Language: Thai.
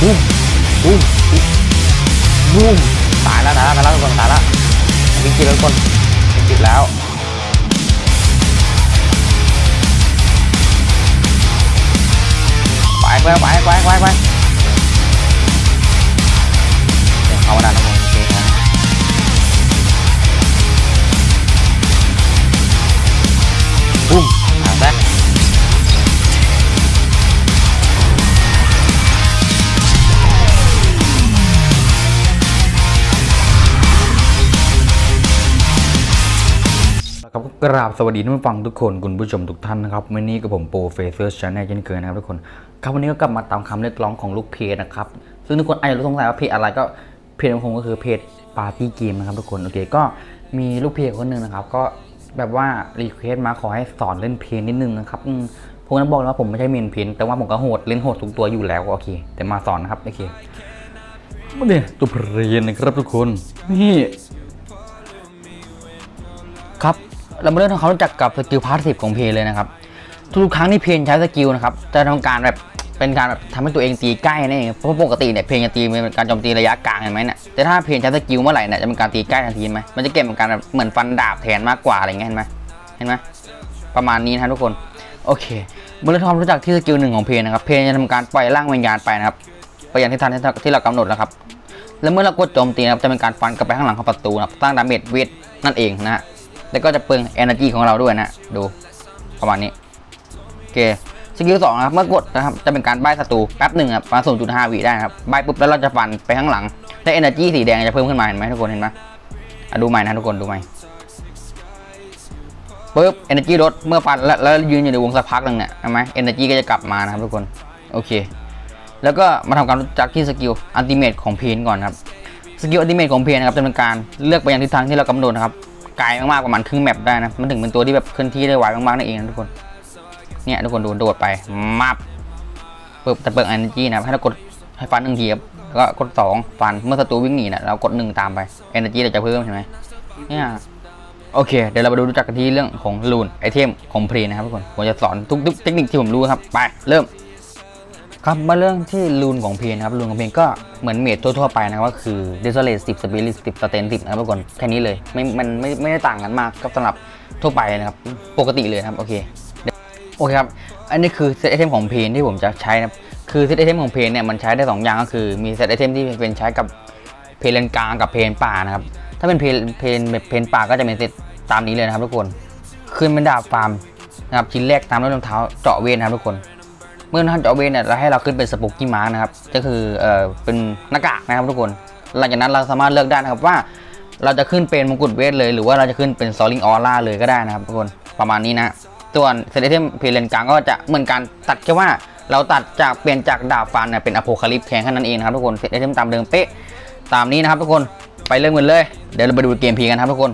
บูมบูมบูมตายแล้วตายแล้วตายแล้วทุกคนตายแล้ววิงจิตแล้วทุกคนวิงจิตแล้วไปไปไปไปไปไปเข้ามาได้น กราบสวัสดีท่านผู้ฟังทุกคนคุณผู้ชมทุกท่านนะครับวันนี้กับผม Professor Channel เช่นเคยนะครับทุกคนครับวันนี้ก็กลับมาตามคำเรียกร้องของลูกเพจนะครับ ซึ่งทุกคนอาจจะรู้สงสัยว่าเพจอะไรก็เพจของผมก็คือเพจปาร์ตี้เกมนะครับทุกคนโอเคก็มีลูกเพจคนหนึ่งนะครับ ก็แบบว่า request มาขอให้สอนเล่น Paine นิดนึงนะครับผมนั้นบอกแล้วว่าผมไม่ใช่ main Paine แต่ว่าผมก็โหดเล่นโหดทุกตัวอยู่แล้วโอเค แต่มาสอนนะครับโอเคมาเนี่ยตัว Paine นะครับทุกคนนี่ครับ เรามาเริ่มทำความรู้จักกับ skill passive ของ Paine เลยนะครับ ทุกๆครั้งที่ Paine ใช้ skill นะครับ จะทำการแบบเป็นการแบบทำให้ตัวเองตีใกล้นั่นเองเพราะปกติเนี่ย Paine จะตีเป็นการโจมตีระยะกลางเห็นไหมเนี่ยแต่ถ้า Paine ใช้ skill เมื่อไหร่เนี่ยจะเป็นการตีใกล้ทันทีไหมมันจะเก็บเป็นการแบบเหมือนฟันดาบแทนมากกว่าอะไรเงี้ยเห็นไหมเห็นไหมประมาณนี้นะทุกคนโอเคเมื่อเราทำความรู้จักที่ skill หนึ่งของ Paine นะครับ Paine จะทำการปล่อยร่างวิญญาณไปนะครับไปอย่างที่ทันที่เรากำหนดแล้วครับแล้วเมื่อเรากดโจมตีนะครับจะเป็นการฟันกลับไปข้างหลังของศัตรูนะครับสร้าง damage เวทนั่นเองนะฮะ แล้วก็จะเปลือง energy ของเราด้วยนะดูประมาณนี้โอเค skill สองนะครับเมื่อกดนะครับจะเป็นการใบ้ศัตรูแป๊บหนึ่งครับประมาณ0.5วิได้ครับใบ้ปุ๊บแล้วเราจะฟันไปข้างหลังและ energy สีแดงจะเพิ่มขึ้นมาเห็นไหมทุกคนเห็นไหมดูใหม่นะทุกคนดูใหม่ปุ๊บ energy ลดเมื่อฟันแล้วแล้วยืนอยู่ในวงสักพักหนึ่งเนี่ยเห็นไหม energy ก็จะกลับมานะครับทุกคนโอเค แล้วก็มาทำการรู้จักที่ skill ultimate ของ Paine ก่อนครับ skill ultimate ของ Paine นะครับจะเป็นการเลือกไปยังทิศทางที่เรากำหนดนะครับ ไกลมากๆประมาณครึ่ง map ได้นะมันถึงเป็นตัวที่แบบเคลื่อนที่ได้ไวมากๆนั่นเองนะทุกคนเนี่ยทุกคนดูโดดไปมับปึ๊บแต่เปลือง energy นะครับให้เรากดให้ฟันหนึ่งทีครับแล้วก็กดสองฟันเมื่อศัตรูวิ่งหนีนะเรากดหนึ่งตามไป energy เราจะเพิ่มใช่ไหมเนี่ยโอเค เดี๋ยวเราไปดูรู้จักกันที่เรื่องของ rune item ของ Paine นะครับทุกคนผมจะสอนทุกๆเทคนิคที่ผมรู้ครับไปเริ่ม ครับมาเรื่องที่ rune ของ Paine นะครับ rune ของ Paine ก็เหมือน mage ทั่วๆไปนะครับก็คือ Desolate 10 Spirit 10 Stain 10นะครับทุกคนแค่นี้เลยไม่มันไม่ไม่ได้ต่างกันมากกับสำหรับทั่วไปนะครับ ปกติเลยครับ โอเคโอเคครับ อันนี้คือ set item ของ Paine ที่ผมจะใช้นะครับ คือ set item ของ Paine เนี่ยมันใช้ได้สองอย่างก็คือมี set item ที่เป็นใช้กับ Paine lane กลางกับ Paine ป่านะครับ ถ้าเป็น Paine Paine แบบ Paine ป่าก็จะเป็นเซตตามนี้เลยนะครับทุกคนขึ้นเป็นดาบฟาร์มนะครับชิ้นแรกตามด้วยรองเท้าเจาะเวทนะครับทุกคน เมื่อท่านเจาะเวทเนี่ยเราให้เราขึ้นเป็น Spooky Mask นะครับ ก็คือเอ่อเป็นหน้ากากนะครับทุกคน หลังจากนั้นเราสามารถเลือกได้นะครับว่า เราจะขึ้นเป็นมงกุฎเวทเลย หรือว่าเราจะขึ้นเป็น Soaring Aura เลยก็ได้นะครับทุกคนประมาณนี้นะส่วนเซตไอเทม Paine เลนกลางก็จะเหมือนการตัดแค่ว่าเราตัดจากเปลี่ยนจากดาบฟาร์มเนี่ยเป็น Apocalypse แทนแค่นั้นเองนะครับทุกคนเซตไอเทมตามเดิมเป๊ะตามนี้นะครับทุกคนไปเริ่มกันเลย เดี๋ยวเราไปดูเกมพีกันครับทุกคน